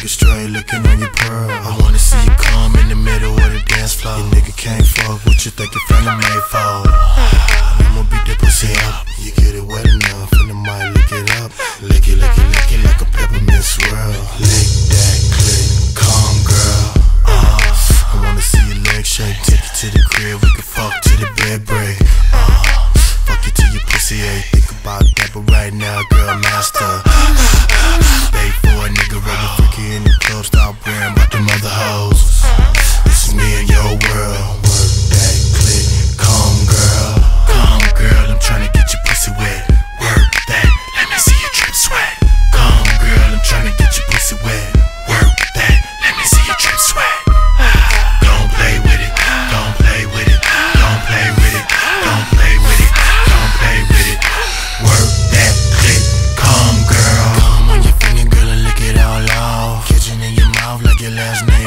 nigga straight looking on your pearl. I wanna see you come in the middle of the dance floor. Your nigga can't fuck what you think your friend made for. I'ma beat that pussy up. You get it wet enough, and I might lick it up. Lick it, lick it, lick it like a peppermint swirl. Lick that click, calm girl. Uh, I wanna see your leg shake. Take you to the crib, we can fuck to the bed break. Uh, fuck you to your pussy, ain't think about that, but right now, girl, master. your last name.